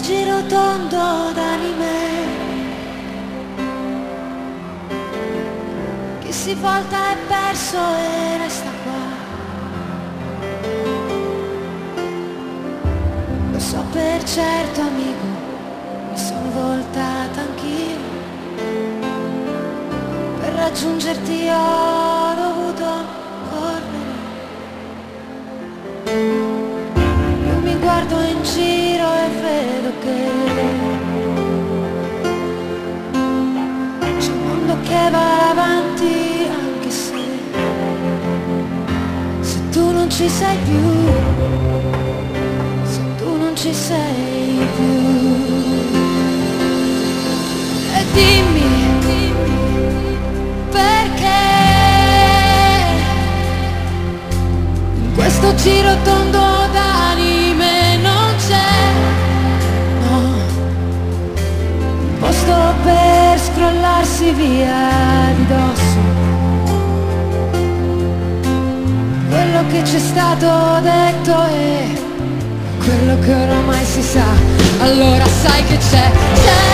giro tondo d'anime. Chi si volta è perso e resta qua. Lo so per certo amico, mi sono voltata anch'io. Per raggiungerti ho dovuto correre. Io mi guardo in giro che C'è un mondo che va avanti anche se Se tu non ci sei più Se tu non ci sei più. E dimmi perché in questo giro tondo scrollarsi via di dosso. Quello che c'è stato detto e quello che oramai si sa. Allora sai che c'è c'è